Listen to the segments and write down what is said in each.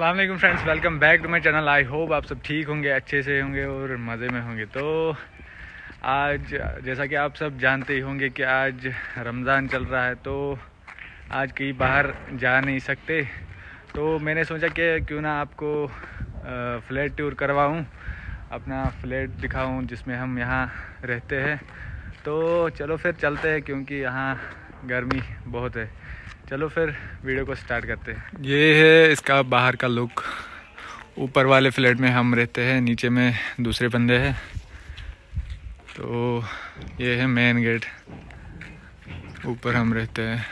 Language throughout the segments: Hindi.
वालेकुम friends welcome back to my channel I hope आप सब ठीक होंगे, अच्छे से होंगे और मज़े में होंगे। तो आज, जैसा कि आप सब जानते ही होंगे कि आज रमज़ान चल रहा है तो आज कहीं बाहर जा नहीं सकते। तो मैंने सोचा कि क्यों ना आपको फ्लैट टूर करवाऊँ, अपना फ्लैट दिखाऊँ, जिसमें हम यहाँ रहते हैं। तो चलो फिर चलते हैं, क्योंकि यहाँ गर्मी बहुत है। चलो फिर वीडियो को स्टार्ट करते हैं। ये है इसका बाहर का लुक ऊपर वाले फ्लैट में हम रहते हैं, नीचे में दूसरे बंदे हैं। तो ये है मेन गेट ऊपर हम रहते हैं।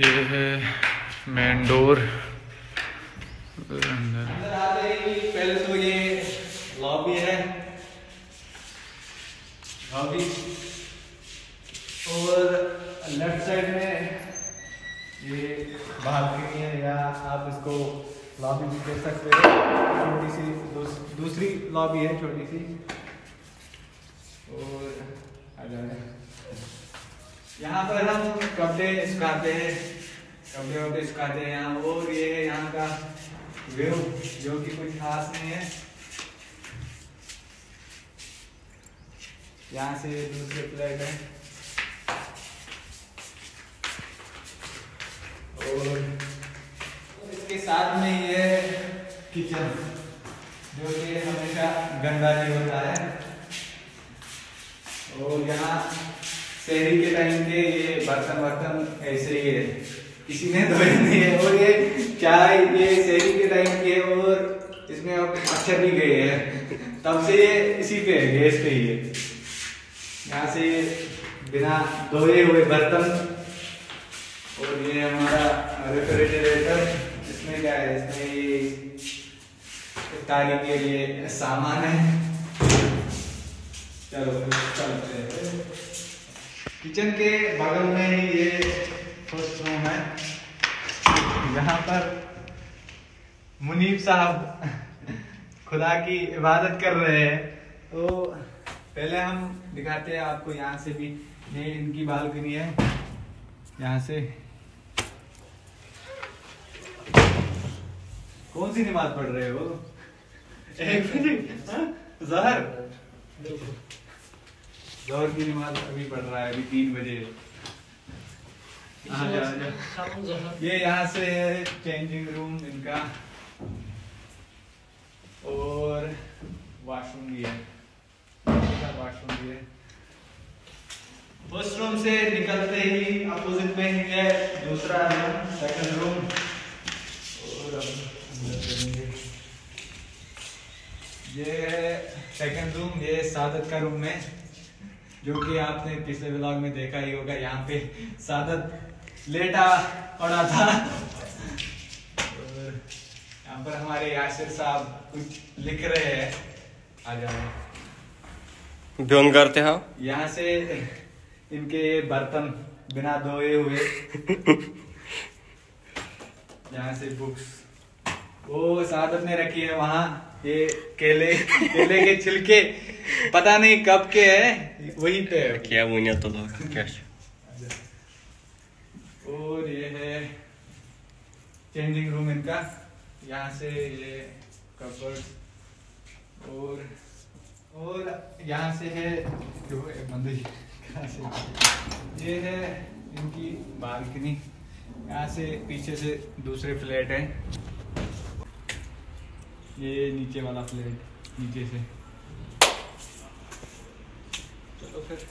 ये है मेन डोर पहले तो ये लॉबी है लॉबी और लेफ़्ट साइड में ये बालकनी है या आप इसको लॉबी भी कह सकते हैं। छोटी सी दूस, दूसरी लॉबी है छोटी सी। और आ जाए यहाँ पर हम कपड़े सुखाते हैं, कपड़े वपड़े सुखाते हैं। यहाँ और ये है, यहाँ का व्यू, जो कि कुछ खास नहीं है। यहाँ से दूसरे प्लेट है। और इसके साथ में ये किचन, जो कि हमेशा गंदा नहीं होता है। और यहाँ शहरी के टाइम के ये बर्तन वर्तन ऐसे ही है। किसी ने धोए नहीं है और ये चाय ये शहरी के टाइम के और इसमें अब मच्छर भी गए हैं। तब से ये इसी पे है, गैस पे ही है। यहाँ से ये बिना धोए हुए बर्तन और ये हमारा रेफ्रिजरेटर, इसमें क्या है? इसमें ये तारी के लिए सामान है। चलो, चलते हैं। किचन के बगल में ही ये फ़र्स्ट रूम है। यहाँ पर मुनीब साहब खुदा की इबादत कर रहे हैं। तो पहले हम दिखाते हैं आपको यहाँ से भी ये इनकी बालकनी है। यहाँ से। कौन सी नमाज़ पढ़ रहे हो? एक मिनट हाँ? जहर। जोहर की नमाज़ अभी पढ़ रहा है अभी तीन बजे। ये यहाँ से है चेंजिंग रूम इनका। और वॉशरूम भी है। वॉशरूम भी है। फ़र्स्ट रूम से निकलते ही अपोजिट में ही है दूसरा रूम सेकंड रूम और अंदर चलेंगे। ये है सेकंड रूम ये सादत का रूम है। जो कि आपने पिछले व्लॉग में देखा ही होगा यहाँ पे सादत लेटा पड़ा था। और यहाँ पर हमारे यासिर साहब कुछ लिख रहे हैं। आ जाओ। ब्योन करते हैं? यहाँ से इनके ये बर्तन बिना धोए हुए। यहाँ से बुक्स वो सादत ने रखी है वहाँ ये केले केले के छिलके। पता नहीं कब के है वहीं पे है। क्या बुनिया तो लोग क्या? और ये है चेंजिंग रूम इनका। यहाँ से ये कपड़ और और यहाँ से है जो यहाँ से। ये है इनकी बालकनी। यहाँ से पीछे से दूसरे फ्लैट है। ये नीचे वाला फ्लैट नीचे से। चलो फिर।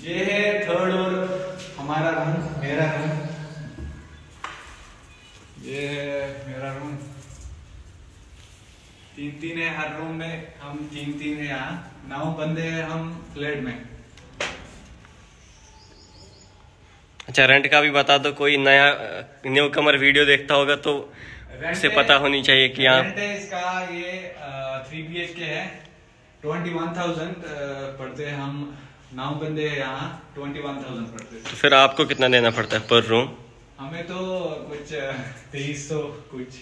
ये है थर्ड और हमारा रूम मेरा रूम ये है मेरा रूम तीन तीन है हर रूम में, हम तीन तीन है यहाँ। नौ बंदे हैं हम फ्लैट में। अच्छा रेंट का भी बता दो, कोई नया न्यू कमर वीडियो देखता होगा तो उसे पता होनी चाहिए कि यहाँ रेंट है इसका ये थ्री बी एच के है। ट्वेंटी वन थाउज़ेंड पढ़ते हम। नौ बंदे हैं यहाँ ट्वेंटी वन थाउज़ेंड पढ़ते तो फिर आपको कितना देना पड़ता है पर रूम हमें तो कुछ तेईस सौ कुछ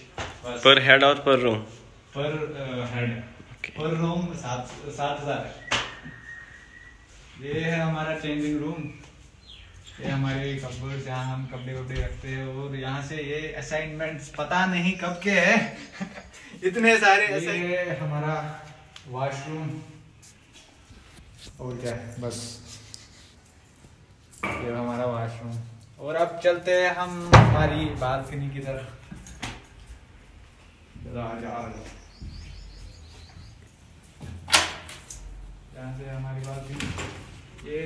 पर हेड और पर रूम पर हेड पर रूम सात सात हज़ार। ये है हमारा चेंजिंग रूम ये हमारे कपबोर्ड यहाँ हम कपड़े वपड़े रखते हैं और यहाँ से ये असाइनमेंट्स पता नहीं कब के हैं। इतने सारे ये हमारा वॉशरूम और क्या है? बस। ये हमारा वॉशरूम और अब चलते हैं हम हमारी बालकनी की तरफ़। यहाँ से हमारी बालकनी ये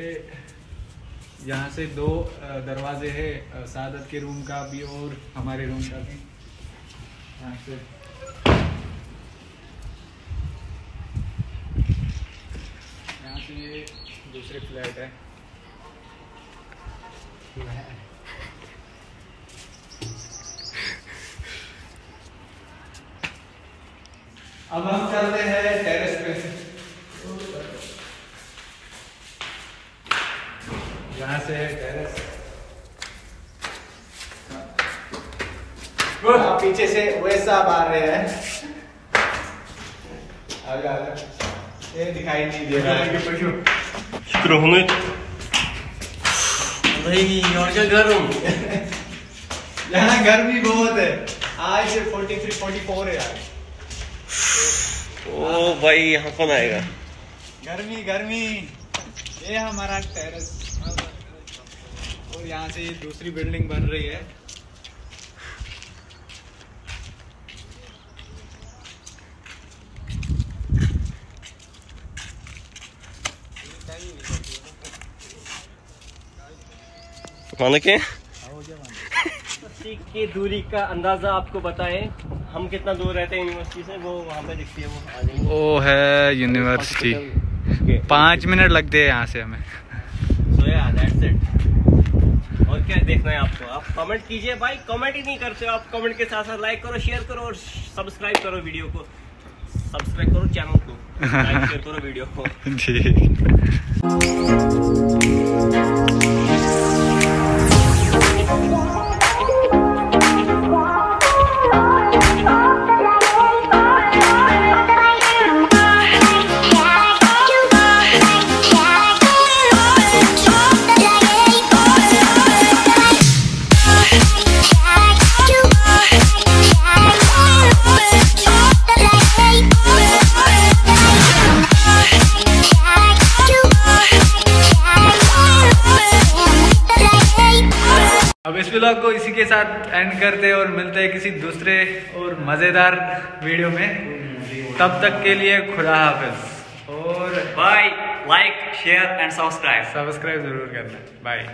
यहाँ से दो दरवाजे हैं सादत के रूम का भी और हमारे रूम का भी। यहाँ से। यहाँ से ये दूसरे फ्लैट है। अब हम चलते हैं टेरेस पे। यहाँ से है। टेरेस हाँ, पीछे से वैसा आ रहे हैं। आगे आगे ये दिखाई नहीं दे रहा है। शुक्र हमें भाई और क्या गरम यहाँ गर्मी बहुत है। आज 43 44 है यार। ओ भाई यहाँ कौन आएगा? गर्मी गर्मी। ये हमारा टेरेस और यहाँ से ये दूसरी बिल्डिंग बन रही है। मानो के? की दूरी का अंदाज़ा आपको बताएँ हम कितना दूर रहते हैं यूनिवर्सिटी से? वो वहाँ पे दिखती है वो आ जाएँगे। वो है यूनिवर्सिटी पाँच मिनट लगते हैं यहाँ से हमें। So yeah, that's it. और क्या देखना है आपको? आप कमेंट कीजिए भाई कमेंट ही नहीं करते आप कमेंट के साथ साथ लाइक करो शेयर करो और सब्सक्राइब करो वीडियो को। सब्सक्राइब करो चैनल को। लाइक करो वीडियो को। ठीक ब्लॉग को इसी के साथ एंड करते हैं और मिलते हैं किसी दूसरे और मज़ेदार वीडियो में। तब तक के लिए खुदा हाफिज। और bye like share and subscribe subscribe ज़रूर करना। बाय